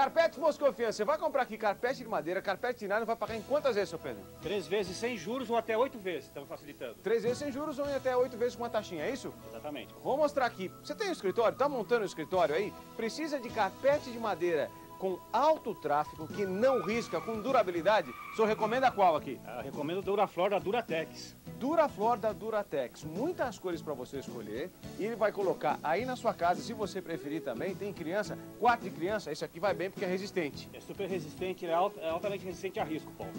Carpete Moscofian, você vai comprar aqui carpete de madeira, carpete de nylon, vai pagar em quantas vezes, seu Pedro? Três vezes sem juros ou até oito vezes, estamos facilitando. Três vezes sem juros ou até oito vezes com uma taxinha, é isso? Exatamente. Vou mostrar aqui. Você tem um escritório? Tá montando um escritório aí? Precisa de carpete de madeira com alto tráfego, que não risca, com durabilidade. O senhor recomenda qual aqui? Eu recomendo o Duraflor da Duratex. Duraflor da Duratex. Muitas cores para você escolher. E ele vai colocar aí na sua casa, se você preferir também. Tem criança, quatro de criança. Esse aqui vai bem porque é resistente. É super resistente, é, alt, é altamente resistente a risco, Paulo.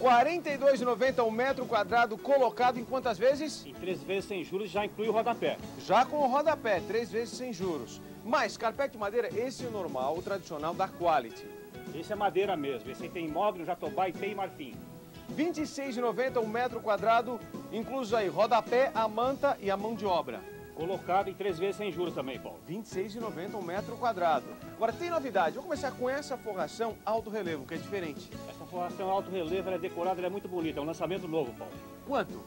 R$ 42,90 um metro quadrado colocado em quantas vezes? Em três vezes sem juros já inclui o rodapé. Já com o rodapé, três vezes sem juros. Mas carpete de madeira, esse é o normal, o tradicional da Quality. Esse é madeira mesmo, esse aí tem móvel, jatobá, e marfim. R$ 26,90 um metro quadrado, incluso aí rodapé, a manta e a mão de obra. Colocado em três vezes sem juros também, Paulo. R$ 26,90 um metro quadrado. Agora tem novidade, vou começar com essa forração alto relevo, que é diferente. Essa forração alto relevo, ela é decorada, ela é muito bonita, é um lançamento novo, Paulo. Quanto?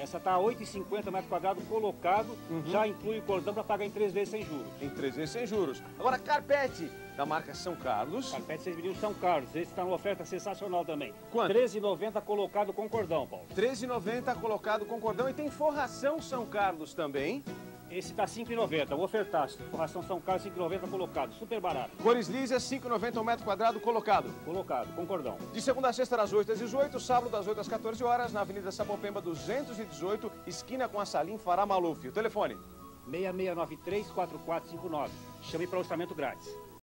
Essa tá 8,50 metros quadrados colocado, uhum. já inclui o cordão para pagar em três vezes sem juros. Em três vezes sem juros. Agora, carpete da marca São Carlos. Carpete vocês viram São Carlos, esse está numa oferta sensacional também. Quanto? 13,90 colocado com cordão, Paulo. 13,90 colocado com cordão e tem forração São Carlos também. Esse tá 5,90, o ofertaço. Forração São Carlos 5,90 colocado, super barato. Cores lisas 5,90 um metro quadrado colocado. Colocado, com cordão. De segunda a sexta das 8 às 18, sábado das 8 às 14 horas, na Avenida Sapopemba 218, esquina com a Salim Fará Maluf. O telefone? 6693-4459. Chame para orçamento grátis.